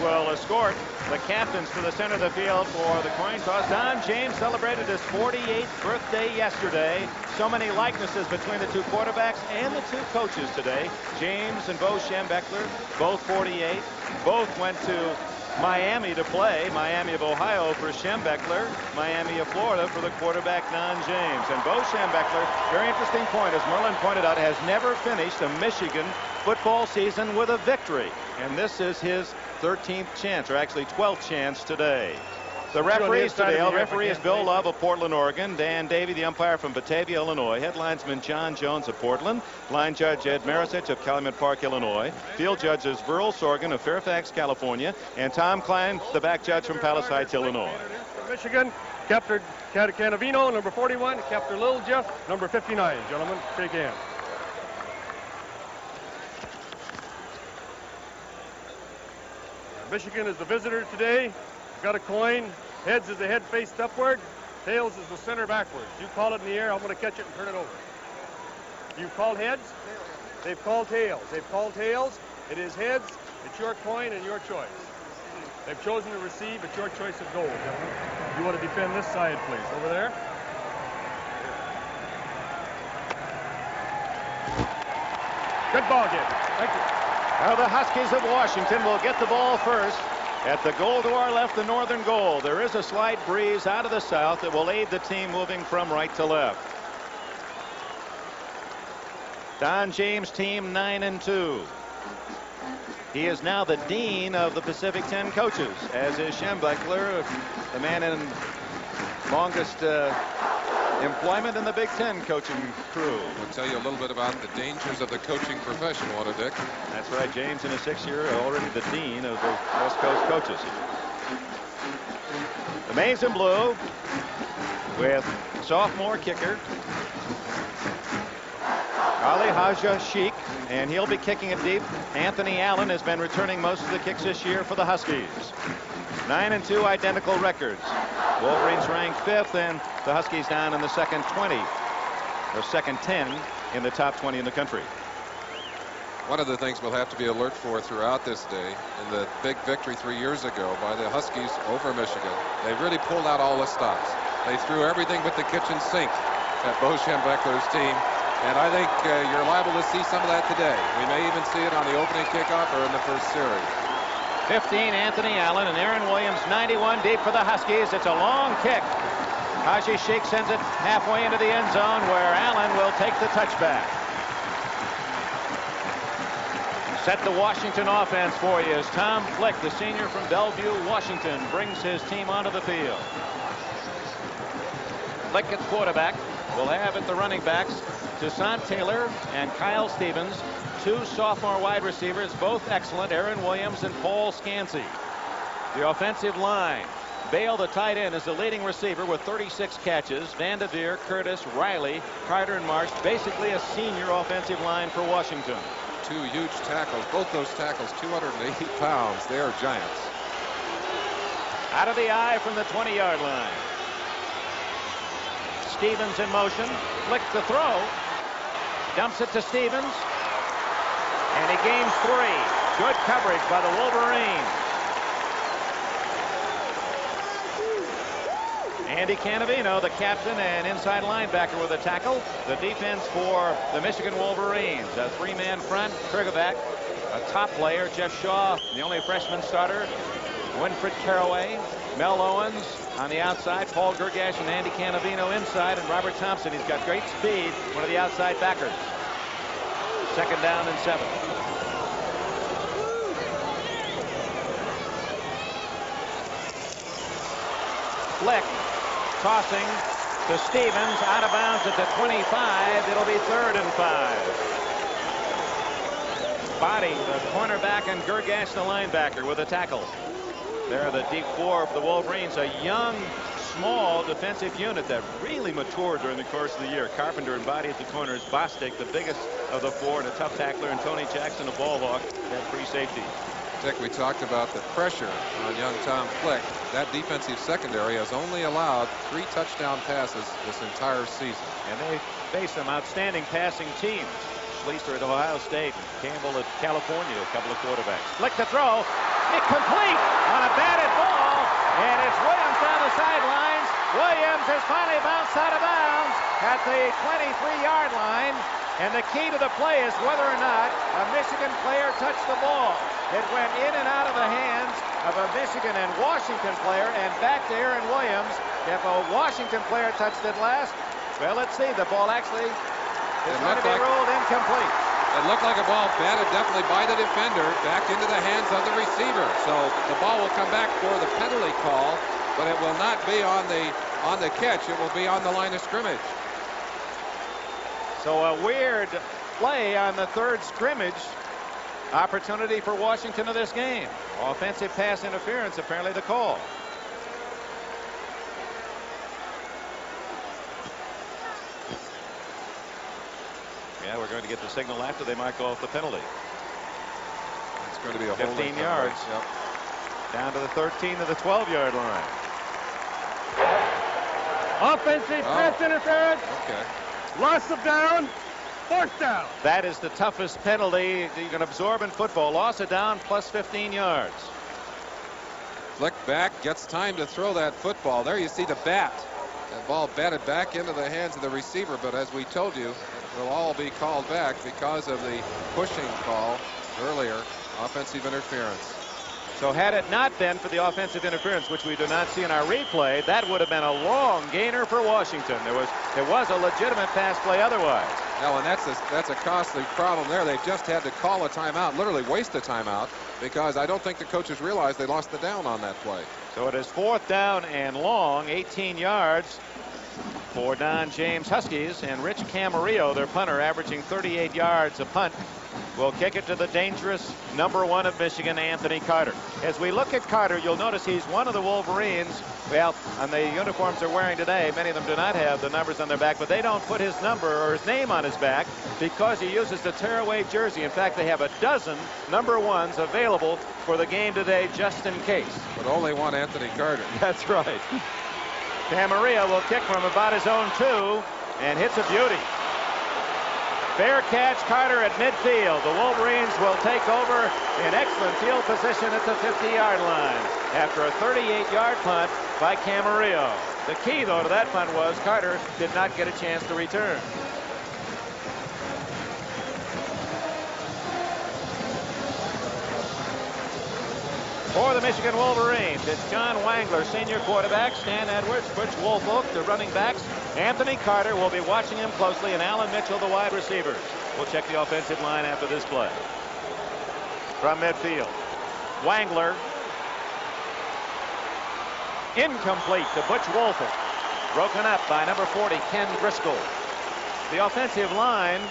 will escort the captains to the center of the field for the coin toss. Don James celebrated his 48th birthday yesterday. So many likenesses between the two quarterbacks and the two coaches today. James and Bo Schembechler, both 48. Both went to Miami to play. Miami of Ohio for Schembechler. Miami of Florida for the quarterback Don James. And Bo Schembechler, very interesting point, as Merlin pointed out, has never finished a Michigan football season with a victory. And this is his 13th chance, or actually 12th chance today. The referees today, the referee is oh, Bill Love of Portland, Oregon. Dan Davy, the umpire from Batavia, Illinois. Headlinesman John Jones of Portland. Line judge Ed Marisich of Calumet Park, Illinois. Field judges Verl Sorgan of Fairfax, California. And Tom Klein, the back judge from Palos Heights, Illinois. Michigan, Captain Cannavino, number 41. Captain Little Jeff, number 59. Gentlemen, shake hands. Michigan is the visitor today. Got a coin. Heads is the head faced upward. Tails is the center backwards. You call it in the air. I'm going to catch it and turn it over. You've called heads. They've called tails. They've called tails. It is heads. It's your coin and your choice. They've chosen to receive. It's your choice of gold, gentlemen. You want to defend this side, please. Over there. Good ball game. Thank you. Now the Huskies of Washington will get the ball first. At the goal to our left, the northern goal. There is a slight breeze out of the south that will aid the team moving from right to left. Don James team 9 and 2. He is now the dean of the Pacific 10 coaches, as is Schembechler, the man in longest uh, employment in the Big Ten coaching crew. I'll tell you a little bit about the dangers of the coaching profession, won't Dick? That's right. James in his sixth year already the dean of the West Coast coaches. The maize and blue with sophomore kicker Ali Haji-Sheikh, and he'll be kicking it deep. Anthony Allen has been returning most of the kicks this year for the Huskies. Nine and two identical records. Wolverines ranked fifth, and the Huskies down in the second 20, or second 10 in the top 20 in the country. One of the things we'll have to be alert for throughout this day, in the big victory three years ago by the Huskies over Michigan, they really pulled out all the stops. They threw everything but the kitchen sink at Bo Schembechler's team. And I think uh, you're liable to see some of that today. We may even see it on the opening kickoff or in the first series. 15, Anthony Allen, and Aaron Williams, 91 deep for the Huskies. It's a long kick. Haji-Sheikh sends it halfway into the end zone where Allen will take the touchback. Set the Washington offense for you as Tom Flick, the senior from Bellevue, Washington, brings his team onto the field. Flick at quarterback. We'll have at the running backs Toussaint Taylor and Kyle Stevens. Two sophomore wide receivers, both excellent, Aaron Williams and Paul Skansi. The offensive line. Bale, the tight end, is the leading receiver with 36 catches. Vanderveer, Curtis, Riley, Carter, and Marsh. Basically a senior offensive line for Washington. Two huge tackles. Both those tackles, 280 pounds. They are giants. Out of the eye from the 20-yard line. Stevens in motion. Flicks the throw. Dumps it to Stevens. And he gains three. Good coverage by the Wolverines. Andy Cannavino, the captain and inside linebacker with a tackle. The defense for the Michigan Wolverines. A three-man front, Krivak, a top player, Jeff Shaw, the only freshman starter, Winfred Caraway, Mel Owens on the outside, Paul Girgash and Andy Cannavino inside, and Robert Thompson. He's got great speed, one of the outside backers. Second down and seven. Flick tossing to Stevens out of bounds at the 25. It'll be third and five. Body, the cornerback, and Girgash, the linebacker, with a tackle. They're the deep four of the Wolverines, a young, small defensive unit that really matured during the course of the year. Carpenter and Body at the corners, Bostic, the biggest of the four, and a tough tackler, and Tony Jackson, a ball hawk, at free safety. Dick, we talked about the pressure on young Tom Flick. That defensive secondary has only allowed three touchdown passes this entire season. And they face some outstanding passing teams. Schlichter at Ohio State, and Campbell at California, a couple of quarterbacks. Flick the throw. It complete on a batted ball, and it's Williams down the sidelines. Williams has finally bounced out of bounds at the 23-yard line. And the key to the play is whether or not a Michigan player touched the ball. It went in and out of the hands of a Michigan and Washington player and back to Aaron Williams. If a Washington player touched it last, well, let's see. The ball actually is going to be like, ruled incomplete. It looked like a ball batted definitely by the defender back into the hands of the receiver. So the ball will come back for the penalty call, but it will not be on the on the catch. It will be on the line of scrimmage. So a weird play on the third scrimmage opportunity for Washington of this game. Offensive pass interference, apparently the call. Yeah, we're going to get the signal after they might go off the penalty. It's going to be a 15 yards. Yep. Down to the 13 to the 12 yard line. Offensive oh. pass interference. Okay. Loss of down. Fourth down. That is the toughest penalty you can absorb in football. Loss of down plus 15 yards. Flick back, gets time to throw that football. There you see the bat. That ball batted back into the hands of the receiver, but as we told you, it will all be called back because of the pushing call earlier, offensive interference. So had it not been for the offensive interference, which we do not see in our replay, that would have been a long gainer for Washington. There was it was a legitimate pass play otherwise. No, and that's a, that's a costly problem there. They just had to call a timeout, literally waste a timeout, because I don't think the coaches realized they lost the down on that play. So it is fourth down and long, 18 yards for Don James Huskies and Rich Camarillo, their punter, averaging 38 yards a punt will kick it to the dangerous number one of Michigan, Anthony Carter. As we look at Carter, you'll notice he's one of the Wolverines. Well, on the uniforms they're wearing today, many of them do not have the numbers on their back, but they don't put his number or his name on his back because he uses the tearaway jersey. In fact, they have a dozen number ones available for the game today just in case. But only one Anthony Carter. That's right. Camarillo will kick from about his own two and hits a beauty. Fair catch, Carter at midfield. The Wolverines will take over in excellent field position at the 50-yard line after a 38-yard punt by Camarillo. The key, though, to that punt was Carter did not get a chance to return. For the Michigan Wolverines, it's John Wangler, senior quarterback, Stan Edwards, Butch Woolfolk, the running backs. Anthony Carter will be watching him closely, and Allen Mitchell, the wide receivers. We'll check the offensive line after this play. From midfield, Wangler. Incomplete to Butch Woolfolk. Broken up by number 40, Ken Driscoll. The offensive line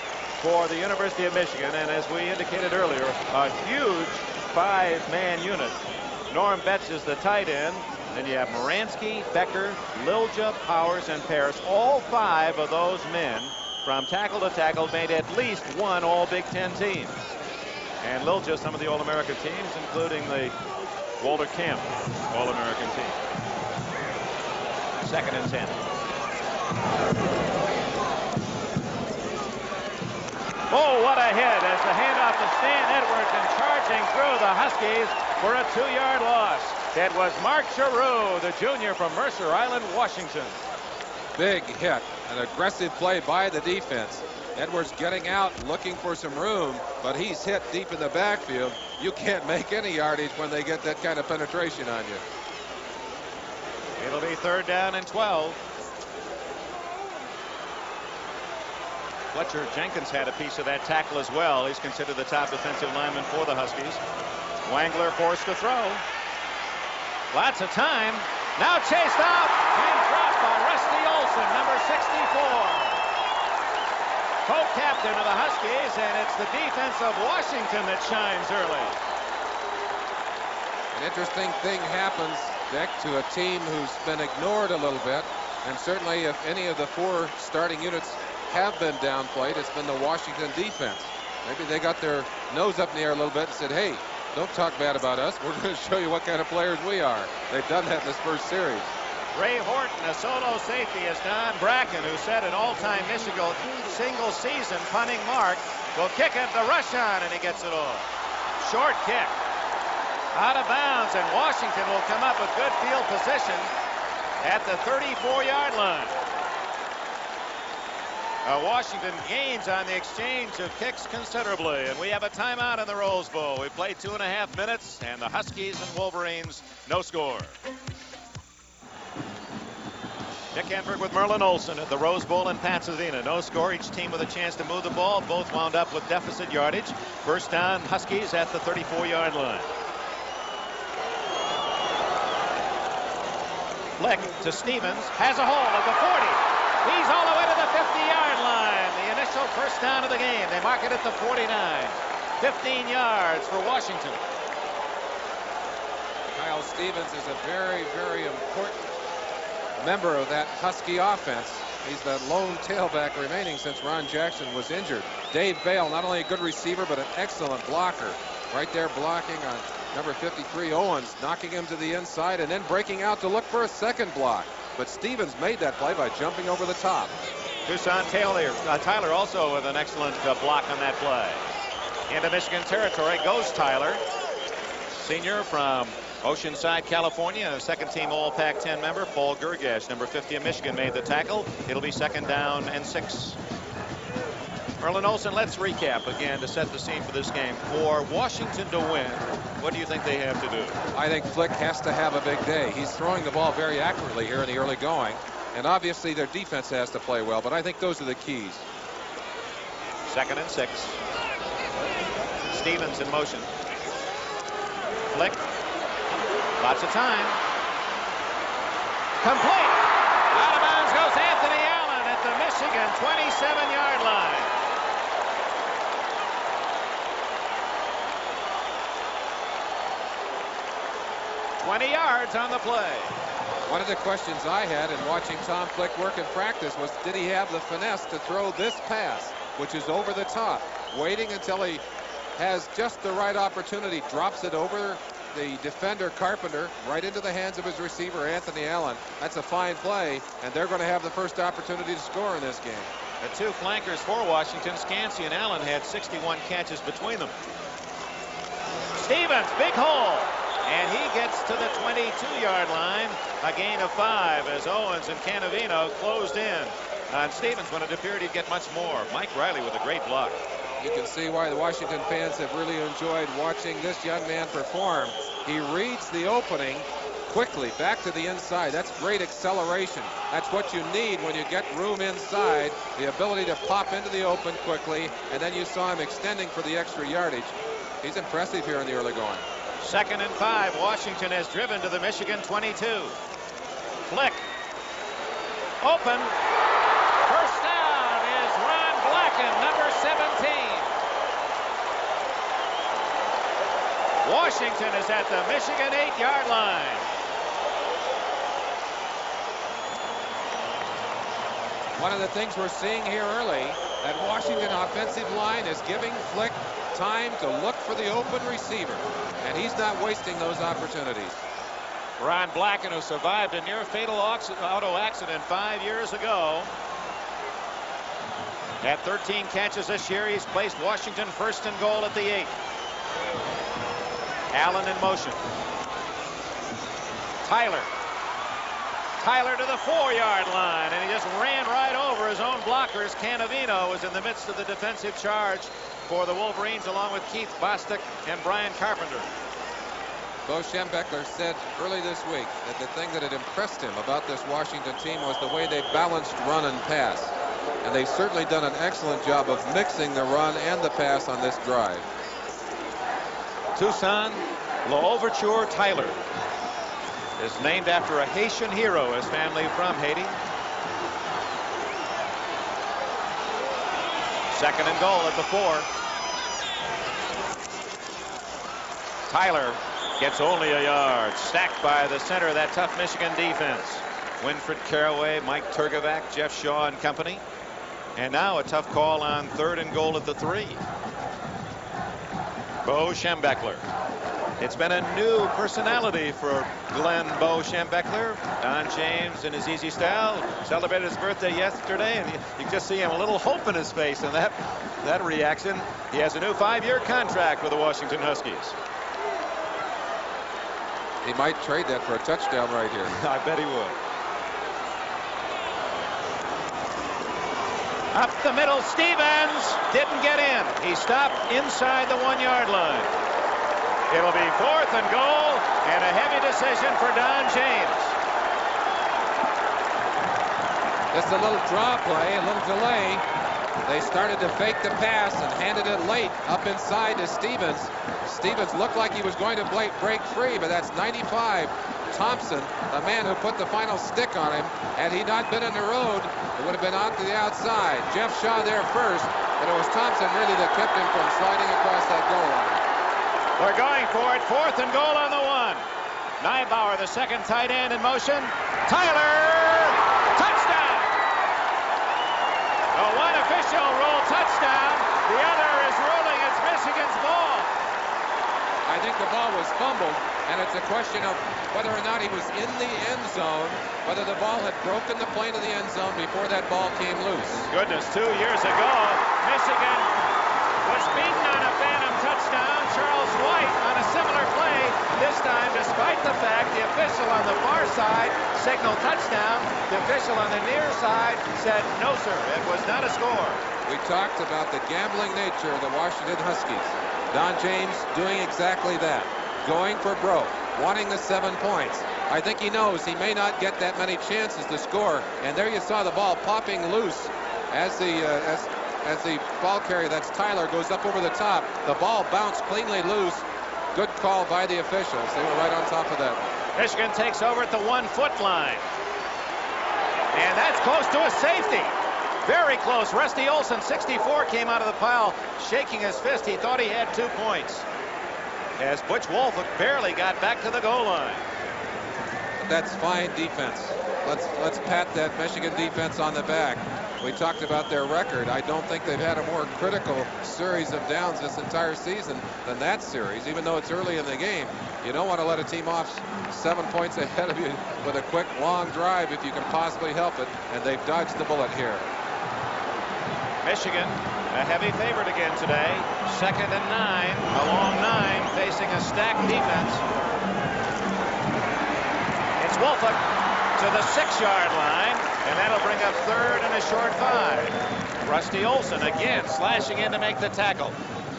for the University of Michigan, and as we indicated earlier, a huge five-man unit. Norm Betts is the tight end. Then you have Muransky, Becker, Lilja, Powers, and Paris. All five of those men from tackle to tackle made at least one All Big Ten team. And Lilja, some of the All-America teams, including the Walter Camp All-American team. Second and ten. Oh, what a hit as the handoff to Stan Edwards and charging through the Huskies for a two-yard loss. It was Mark Jerue, the junior from Mercer Island, Washington. Big hit, an aggressive play by the defense. Edwards getting out, looking for some room, but he's hit deep in the backfield. You can't make any yardage when they get that kind of penetration on you. It'll be third down and 12. Fletcher Jenkins had a piece of that tackle as well. He's considered the top defensive lineman for the Huskies. Wangler forced to throw. Lots of time. Now chased out and dropped by Rusty Olson, number 64. Co-captain of the Huskies, and it's the defense of Washington that shines early. An interesting thing happens, Dick, to a team who's been ignored a little bit. And certainly if any of the four starting units have been downplayed. It's been the Washington defense. Maybe they got their nose up in the air a little bit and said, hey, don't talk bad about us. We're going to show you what kind of players we are. They've done that in this first series. Ray Horton, a solo safety, is Don Bracken, who set an all-time Michigan single-season punting mark, will kick it the rush on, and he gets it off. Short kick. out of bounds, and Washington will come up with good field position at the 34-yard line. Uh, Washington gains on the exchange of kicks considerably, and we have a timeout in the Rose Bowl. We played two and a half minutes, and the Huskies and Wolverines, no score. Dick Enberg with Merlin Olsen at the Rose Bowl in Pasadena. No score. Each team with a chance to move the ball. Both wound up with deficit yardage. First down, Huskies at the 34-yard line. Flick to Stevens. Has a hold at the 40. He's all the way to the 50-yard First down of the game. They mark it at the 49. 15 yards for Washington. Kyle Stevens is a very, very important member of that Husky offense. He's the lone tailback remaining since Ron Jackson was injured. Dave Bale, not only a good receiver, but an excellent blocker. Right there blocking on number 53 Owens, knocking him to the inside and then breaking out to look for a second block. But Stevens made that play by jumping over the top. Toussaint Taylor, uh, Tyler also with an excellent uh, block on that play. Into Michigan territory goes Tyler, senior from Oceanside, California, a second team All Pac-10 member, Paul Girgash, number 50 of Michigan, made the tackle. It'll be second down and six. Merlin Olsen, let's recap again to set the scene for this game. For Washington to win, what do you think they have to do? I think Flick has to have a big day. He's throwing the ball very accurately here in the early going. And obviously their defense has to play well, but I think those are the keys. Second and six. Stevens in motion. Flick Lots of time. Complete. Out of bounds goes Anthony Allen at the Michigan 27-yard line. Twenty yards on the play. One of the questions I had in watching Tom Flick work in practice was did he have the finesse to throw this pass, which is over the top, waiting until he has just the right opportunity, drops it over the defender Carpenter right into the hands of his receiver Anthony Allen. That's a fine play, and they're going to have the first opportunity to score in this game. The two flankers for Washington, Skansi and Allen, had 61 catches between them. Stevens, big hole. And he gets to the 22-yard line. A gain of five as Owens and Cannavino closed in uh, on Stevens when it appeared he'd get much more. Mike Riley with a great block. You can see why the Washington fans have really enjoyed watching this young man perform. He reads the opening quickly back to the inside. That's great acceleration. That's what you need when you get room inside, the ability to pop into the open quickly, and then you saw him extending for the extra yardage. He's impressive here in the early going. Second and five. Washington has driven to the Michigan 22. Flick. Open. First down is Ron Blacken, number 17. Washington is at the Michigan eight-yard line. One of the things we're seeing here early, that Washington offensive line is giving Flick time to look for the open receiver, and he's not wasting those opportunities. Ron Blacken, who survived a near fatal auto accident five years ago, at 13 catches this year, he's placed Washington first and goal at the eight. Allen in motion. Tyler. Tyler to the four-yard line, and he just ran right over his own blockers. Cannavino was in the midst of the defensive charge for the Wolverines, along with Keith Bostic and Brian Carpenter. Bo Schembechler said early this week that the thing that had impressed him about this Washington team was the way they balanced run and pass. And they've certainly done an excellent job of mixing the run and the pass on this drive. Toussaint L'Ouverture Tyler is named after a Haitian hero, his family from Haiti. Second and goal at the four. Tyler gets only a yard. Stacked by the center of that tough Michigan defense. Winfred Carraway, Mike Trgovac, Jeff Shaw and company. And now a tough call on third and goal at the three. Bo Schembechler. It's been a new personality for Glenn Bo. Don James in his easy style celebrated his birthday yesterday, and you, you just see him a little hope in his face in that, that reaction. He has a new five-year contract with the Washington Huskies. he might trade that for a touchdown right here. I bet he would. Up the middle, Stevens didn't get in. He stopped inside the one-yard line. It'll be fourth and goal and a heavy decision for Don James. Just a little draw play, a little delay. They started to fake the pass and handed it late up inside to Stevens. Stevens looked like he was going to break free, but that's 95 Thompson, the man who put the final stick on him. Had he not been in the road, it would have been out to the outside. Jeff Shaw there first, but it was Thompson really that kept him from sliding across that goal line. They're going for it. Fourth and goal on the one. Nybauer, the second tight end in motion. Tyler, touchdown. The one official ruled touchdown. The other is ruling it's Michigan's ball. I think the ball was fumbled, and it's a question of whether or not he was in the end zone, whether the ball had broken the plane of the end zone before that ball came loose. Goodness, two years ago, Michigan was beaten on a phantom touchdown. Charles White on a similar play. This time, despite the fact the official on the far side signaled touchdown, the official on the near side said, no, sir, it was not a score. We talked about the gambling nature of the Washington Huskies. Don James doing exactly that, going for broke, wanting the seven points. I think he knows he may not get that many chances to score, and there you saw the ball popping loose as the uh, as as the ball carrier, that's Tyler, goes up over the top. The ball bounced cleanly loose. Good call by the officials. They were right on top of that. Michigan takes over at the one-foot line. And that's close to a safety. Very close. Rusty Olson, 64, came out of the pile shaking his fist. He thought he had two points. As Butch Woolfolk barely got back to the goal line. That's fine defense. Let's let's pat that Michigan defense on the back. We talked about their record. I don't think they've had a more critical series of downs this entire season than that series, even though it's early in the game. You don't want to let a team off seven points ahead of you with a quick, long drive if you can possibly help it, and they've dodged the bullet here. Michigan, a heavy favorite again today. Second and nine, a long nine, facing a stacked defense. It's Woolfolk to the six-yard line, and that'll bring up third and a short five. Rusty Olson again slashing in to make the tackle.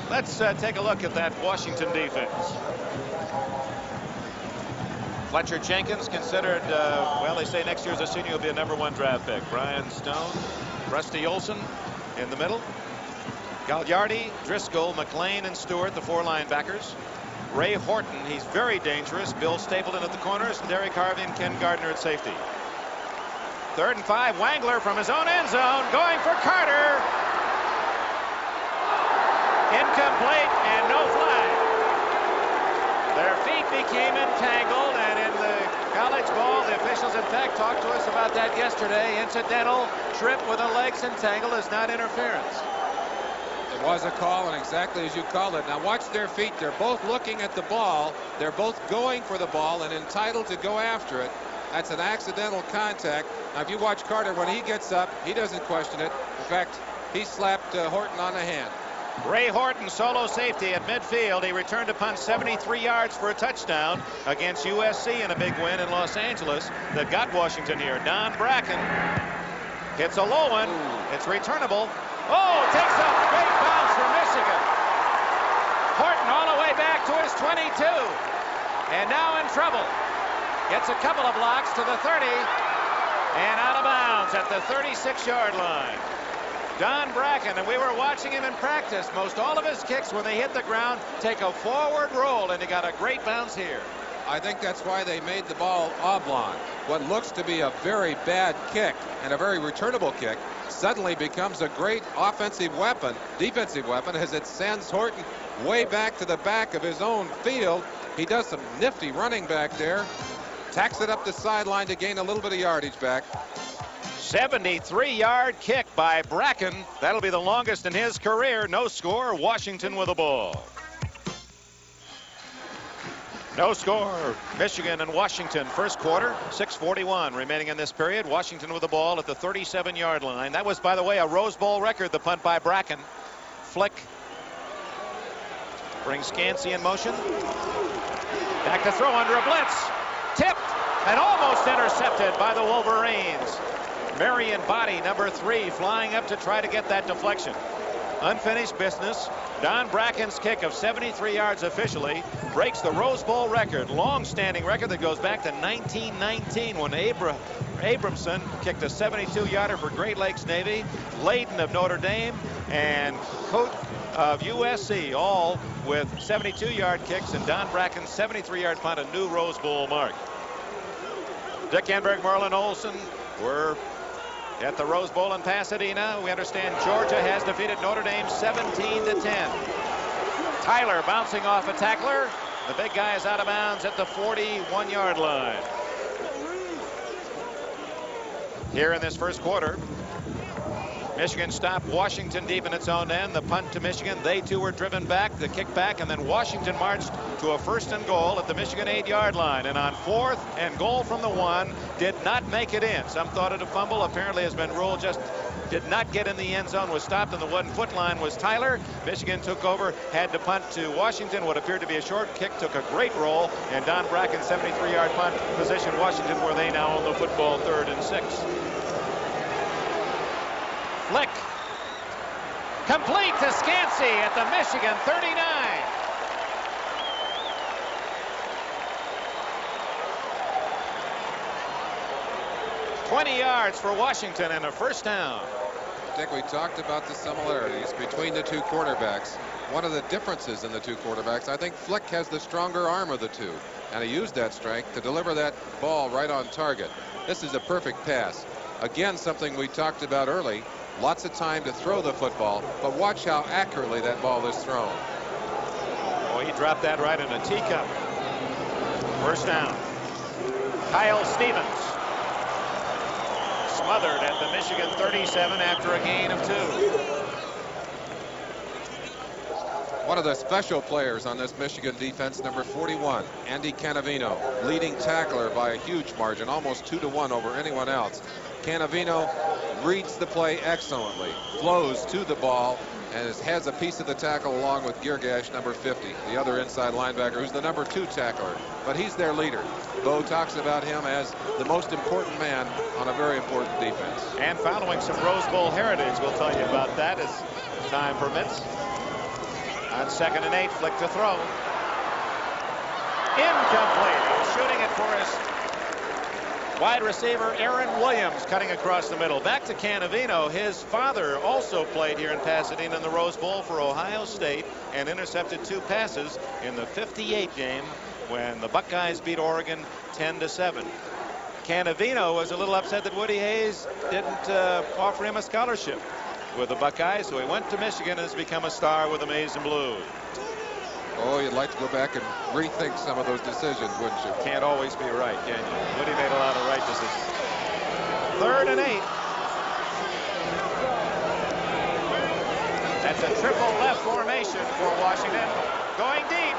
Let's uh, take a look at that Washington defense. Fletcher Jenkins considered, uh, well, they say next year's a senior will be a number one draft pick. Brian Stone, Rusty Olson, in the middle. Gagliardi, Driscoll, McLean, and Stewart, the four linebackers. Ray Horton, he's very dangerous. Bill Stapleton at the corners, Derek Harvey and Ken Gardner at safety. Third and five, Wangler from his own end zone, going for Carter. Incomplete and no flag. Their feet became entangled, and in the college ball, the officials, in fact, talked to us about that yesterday. Incidental trip with the legs entangled is not interference. Was a call, and exactly as you called it. Now watch their feet. They're both looking at the ball. They're both going for the ball and entitled to go after it. That's an accidental contact. Now, if you watch Carter, when he gets up, he doesn't question it. In fact, he slapped uh, Horton on the hand. Ray Horton, solo safety at midfield. He returned to punt 73 yards for a touchdown against USC in a big win in Los Angeles that got Washington here. Don Bracken hits a low one. It's returnable. Oh, takes a great bounce for Michigan. Horton all the way back to his 22. And now in trouble. Gets a couple of blocks to the 30. And out of bounds at the 36-yard line. Don Bracken, and we were watching him in practice. Most all of his kicks, when they hit the ground, take a forward roll, and he got a great bounce here. I think that's why they made the ball oblong. What looks to be a very bad kick and a very returnable kick suddenly becomes a great offensive weapon, defensive weapon, as it sends Horton way back to the back of his own field. He does some nifty running back there, tacks it up the sideline to gain a little bit of yardage back. 73-yard kick by Bracken. That'll be the longest in his career. No score. Washington with the ball. No score. Michigan and Washington first quarter. 6:41 remaining in this period. Washington with the ball at the 37-yard line. That was, by the way, a Rose Bowl record. The punt by Bracken. Flick brings Skansi in motion. Back to throw under a blitz. Tipped and almost intercepted by the Wolverines. Marion Body, number three, flying up to try to get that deflection. Unfinished business. Don Bracken's kick of 73 yards officially breaks the Rose Bowl record, long-standing record that goes back to 1919 when Abra Abramson kicked a 72-yarder for Great Lakes Navy. Layden of Notre Dame and Coat of USC, all with 72-yard kicks, and Don Bracken's 73-yard punt, a new Rose Bowl mark. Dick Enberg, Merlin Olsen were at the Rose Bowl in Pasadena. We understand Georgia has defeated Notre Dame 17 to 10. Tyler bouncing off a tackler. The big guy is out of bounds at the 41 yard line. Here in this first quarter, Michigan stopped Washington deep in its own end. The punt to Michigan. They too were driven back. The kick back, and then Washington marched to a first and goal at the Michigan eight-yard line. And on fourth and goal from the one, did not make it in. Some thought it a fumble. Apparently has been ruled just did not get in the end zone, was stopped on the one foot line was Tyler. Michigan took over, had to punt to Washington. What appeared to be a short kick took a great roll, and Don Bracken, 73 yard punt, positioned Washington where they now own the football third and six. Flick. Complete to Skansi at the Michigan 39. Twenty yards for Washington and a first down. I think we talked about the similarities between the two quarterbacks. One of the differences in the two quarterbacks, I think Flick has the stronger arm of the two, and he used that strength to deliver that ball right on target. This is a perfect pass. Again, something we talked about early. Lots of time to throw the football, but watch how accurately that ball is thrown. Oh, he dropped that right in a teacup. First down. Kyle Stevens smothered at the Michigan 37 after a gain of two. One of the special players on this Michigan defense, number 41, Andy Cannavino, leading tackler by a huge margin, almost two to one over anyone else. Cannavino reads the play excellently, flows to the ball, and has a piece of the tackle along with Girgash, number 50, the other inside linebacker, who's the number two tackler. But he's their leader. Bo talks about him as the most important man on a very important defense. And following some Rose Bowl heritage, we'll tell you about that as time permits. On second and eight, flick to throw. Incomplete. Shooting it for us Wide receiver Aaron Williams cutting across the middle. Back to Cannavino. His father also played here in Pasadena in the Rose Bowl for Ohio State and intercepted two passes in the 58 game when the Buckeyes beat Oregon 10 to 7. Cannavino was a little upset that Woody Hayes didn't uh, offer him a scholarship with the Buckeyes, so he went to Michigan and has become a star with the Maize and Blue. Oh, you'd like to go back and rethink some of those decisions, wouldn't you? Can't always be right, can you? Woody made a lot of right decisions. Third and eight. That's a triple left formation for Washington. Going deep.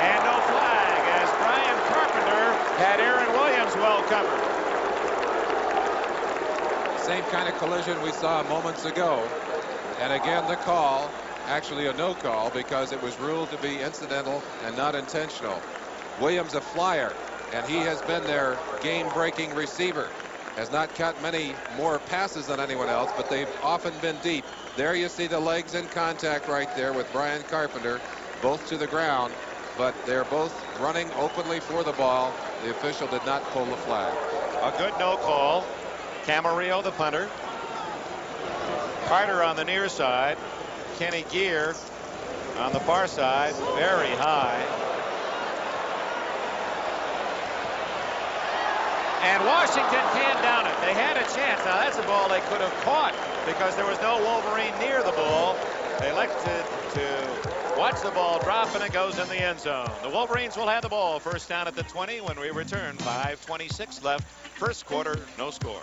And no flag as Brian Carpenter had Aaron Williams well covered. Same kind of collision we saw moments ago. And again, the call actually a no call because it was ruled to be incidental and not intentional. Williams a flyer, and he has been their game-breaking receiver. Has not caught many more passes than anyone else, but they've often been deep. There you see the legs in contact right there with Brian Carpenter, both to the ground, but they're both running openly for the ball. The official did not pull the flag. A good no call. Camarillo, the punter. Carter on the near side. Kenny Gear on the far side, very high. And Washington can't down it. They had a chance. Now that's a ball they could have caught because there was no Wolverine near the ball. They elected to watch the ball drop and it goes in the end zone. The Wolverines will have the ball first down at the 20 when we return. 5.26 left. First quarter, no score.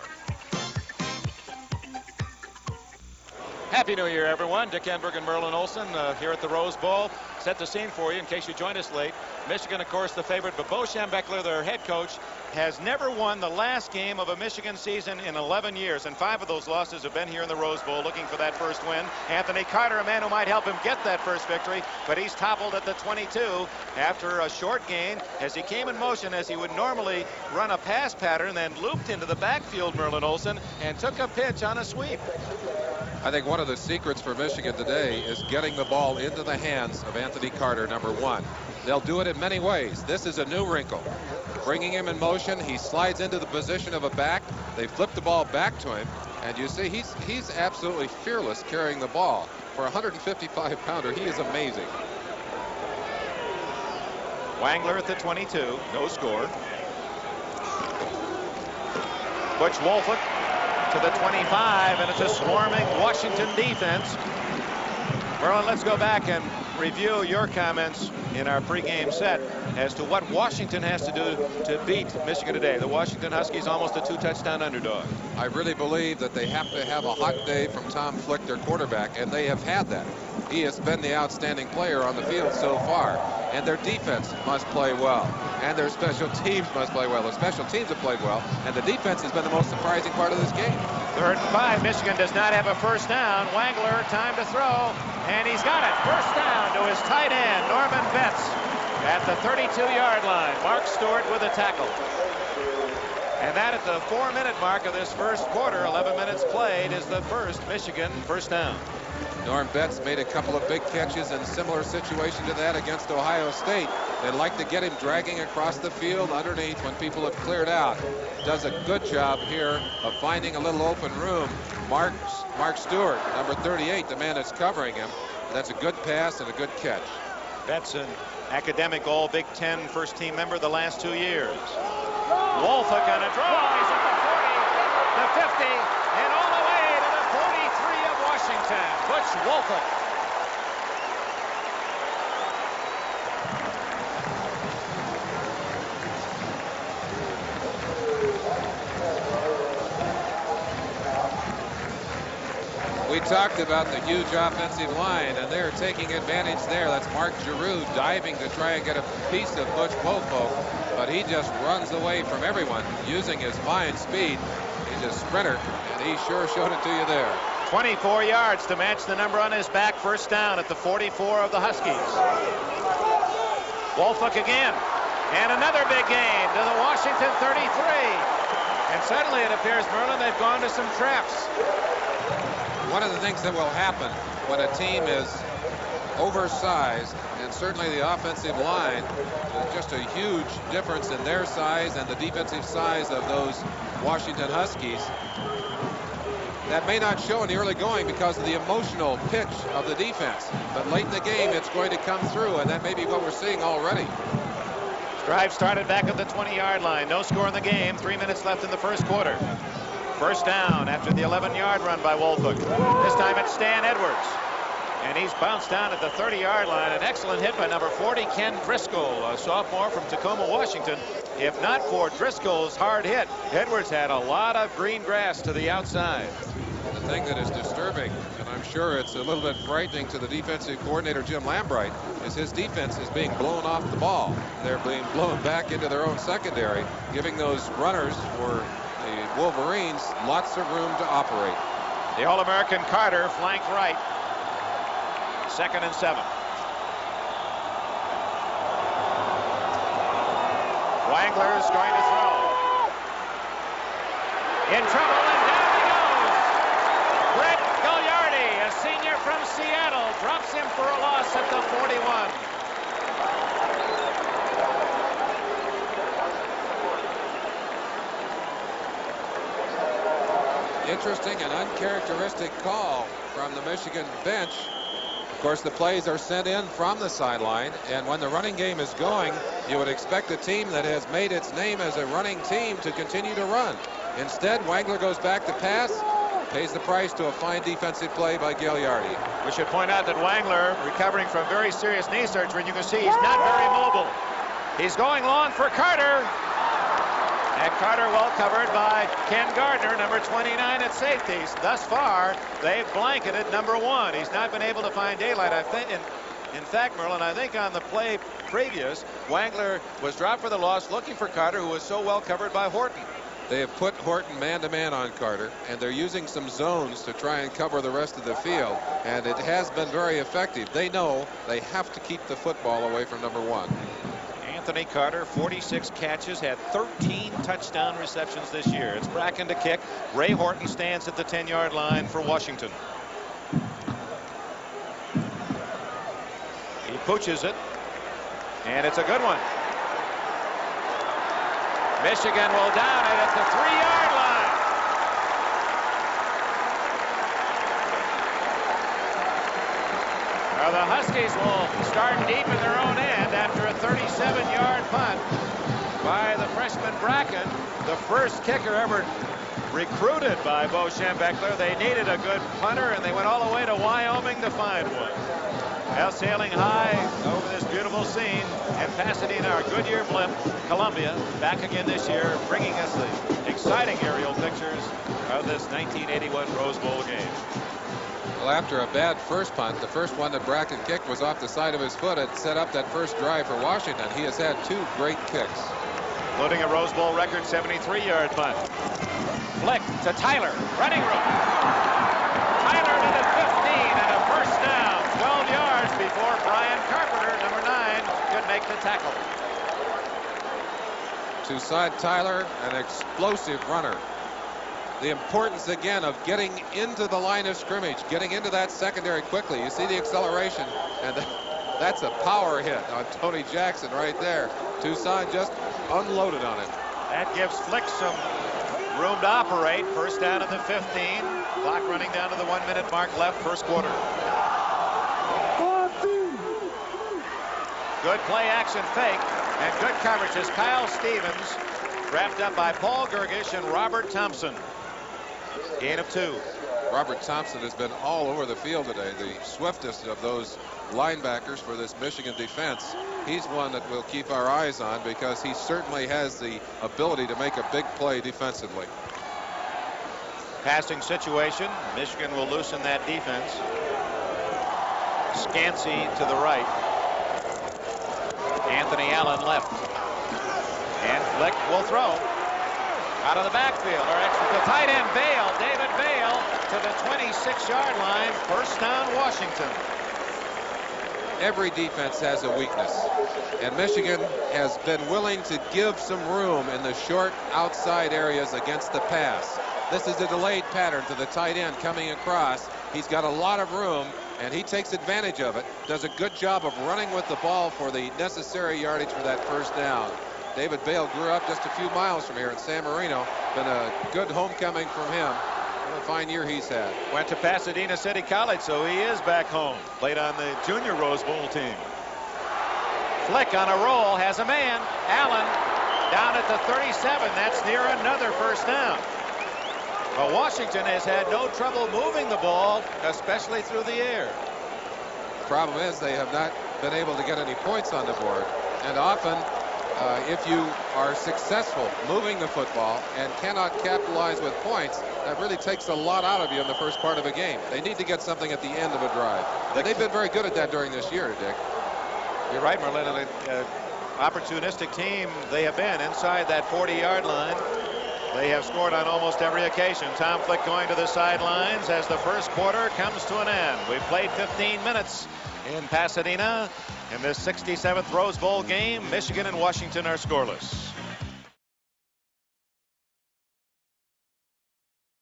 Happy New Year, everyone. Dick Enberg and Merlin Olsen uh, here at the Rose Bowl. Set the scene for you in case you joined us late. Michigan, of course, the favorite, but Bo Schembechler, their head coach, has never won the last game of a Michigan season in 11 years, and five of those losses have been here in the Rose Bowl looking for that first win. Anthony Carter, a man who might help him get that first victory, but he's toppled at the 22 after a short gain as he came in motion as he would normally run a pass pattern, then looped into the backfield, Merlin Olsen, and took a pitch on a sweep. I think one of the secrets for Michigan today is getting the ball into the hands of Anthony Carter, number one. They'll do it in many ways. This is a new wrinkle. Bringing him in motion, he slides into the position of a back. They flip the ball back to him, and you see he's he's absolutely fearless carrying the ball. For a 155 pounder, he is amazing. Wangler at the 22, no score. Butch Woolfolk to the 25, and it's a swarming Washington defense. Merlin, let's go back and review your comments in our pregame set as to what Washington has to do to beat Michigan today. The Washington Huskies almost a two-touchdown underdog. I really believe that they have to have a hot day from Tom Flick, their quarterback, and they have had that. He has been the outstanding player on the field so far. And their defense must play well. And their special teams must play well. The special teams have played well. And the defense has been the most surprising part of this game. Third and five. Michigan does not have a first down. Wangler, time to throw. And he's got it. First down to his tight end, Norman Betts, at the 32-yard line. Mark Stewart with a tackle. And that at the four-minute mark of this first quarter, 11 minutes played, is the first Michigan first down. Norm Betts made a couple of big catches in a similar situation to that against Ohio State. They like to get him dragging across the field underneath when people have cleared out. Does a good job here of finding a little open room. Mark, Mark Stewart, number 38, the man that's covering him. That's a good pass and a good catch. Betts an academic All Big Ten first team member the last two years. Woolfolk on a draw. He's at the 40, the 50, and all the way to the 43 of Butch Woolfolk. We talked about the huge offensive line, and they're taking advantage there. That's Mark Jerue diving to try and get a piece of Butch Woolfolk, but he just runs away from everyone using his fine speed. He's a sprinter, and he sure showed it to you there. 24 yards to match the number on his back. First down at the 44 of the Huskies. Woolfolk again. And another big gain to the Washington 33. And suddenly it appears, Merlin, they've gone to some traps. One of the things that will happen when a team is oversized, and certainly the offensive line, there's just a huge difference in their size and the defensive size of those Washington Huskies. That may not show in the early going because of the emotional pitch of the defense. But late in the game, it's going to come through, and that may be what we're seeing already. Drive started back at the 20-yard line. No score in the game. Three minutes left in the first quarter. First down after the 11-yard run by Woolfolk. This time it's Stan Edwards. And he's bounced down at the 30-yard line. An excellent hit by number 40, Ken Driscoll, a sophomore from Tacoma, Washington. If not for Driscoll's hard hit, Edwards had a lot of green grass to the outside. The thing that is disturbing, and I'm sure it's a little bit frightening to the defensive coordinator, Jim Lambright, is his defense is being blown off the ball. They're being blown back into their own secondary, giving those runners for the Wolverines lots of room to operate. The All-American Carter flank right. Second and seven. Wangler is going to throw. In trouble and down he goes. Brett Gagliardi, a senior from Seattle, drops him for a loss at the 41. Interesting and uncharacteristic call from the Michigan bench. Of course, the plays are sent in from the sideline, and when the running game is going, you would expect a team that has made its name as a running team to continue to run. Instead, Wangler goes back to pass, pays the price to a fine defensive play by Gagliardi. We should point out that Wangler, recovering from very serious knee surgery, you can see he's not very mobile. He's going long for Carter. And Carter well covered by Ken Gardner, number 29 at safeties. Thus far, they've blanketed number one. He's not been able to find daylight. I think, In fact, Merlin, I think on the play previous, Wangler was dropped for the loss looking for Carter, who was so well covered by Horton. They have put Horton man-to-man -man on Carter, and they're using some zones to try and cover the rest of the field, and it has been very effective. They know they have to keep the football away from number one. Anthony Carter, 46 catches, had 13 touchdown receptions this year. It's Bracken to kick. Ray Horton stands at the 10-yard line for Washington. Pooches it, and it's a good one. Michigan will down it at the three-yard line. Now the Huskies will start deep in their own end after a 37-yard punt by the freshman Bracken, the first kicker ever recruited by Bo Schembechler. They needed a good punter, and they went all the way to Wyoming to find one. Now sailing high over this beautiful scene and passing in Pasadena, our Goodyear blimp, Columbia, back again this year, bringing us the exciting aerial pictures of this 1981 Rose Bowl game. Well, after a bad first punt, the first one that Bracken kicked was off the side of his foot and set up that first drive for Washington. He has had two great kicks. Including a Rose Bowl record 73-yard punt. Flick to Tyler, running room. Tyler to the 15 and a first down, 12 yards before Brian Carpenter, number nine, could make the tackle. Toussaint Tyler, an explosive runner the importance again of getting into the line of scrimmage, getting into that secondary quickly. You see the acceleration, and that's a power hit on Tony Jackson right there. Toussaint just unloaded on him. That gives Flick some room to operate. First down at the 15. Clock running down to the one minute mark left, first quarter. Good play action fake and good coverage as Kyle Stevens wrapped up by Paul Girgash and Robert Thompson. Gain of two. Robert Thompson has been all over the field today, the swiftest of those linebackers for this Michigan defense. He's one that we'll keep our eyes on because he certainly has the ability to make a big play defensively. Passing situation. Michigan will loosen that defense. Skansi to the right. Anthony Allen left. And Flick will throw out of the backfield. Or actually, the tight end Vale, David Vale, to the 26-yard line. First down, Washington. Every defense has a weakness, and Michigan has been willing to give some room in the short outside areas against the pass. This is a delayed pattern to the tight end coming across. He's got a lot of room, and he takes advantage of it. Does a good job of running with the ball for the necessary yardage for that first down. David Bale grew up just a few miles from here in San Marino. Been a good homecoming from him. What a fine year he's had. Went to Pasadena City College, so he is back home. Played on the junior Rose Bowl team. Flick on a roll, has a man. Allen down at the 37. That's near another first down. But Washington has had no trouble moving the ball, especially through the air. Problem is they have not been able to get any points on the board. And often uh, if you are successful moving the football and cannot capitalize with points, that really takes a lot out of you in the first part of a game. They need to get something at the end of a drive. And they've been very good at that during this year, Dick. You're right, Merlin. An uh, opportunistic team they have been inside that 40-yard line. They have scored on almost every occasion. Tom Flick going to the sidelines as the first quarter comes to an end. We've played 15 minutes in Pasadena. In this 67th Rose Bowl game, Michigan and Washington are scoreless.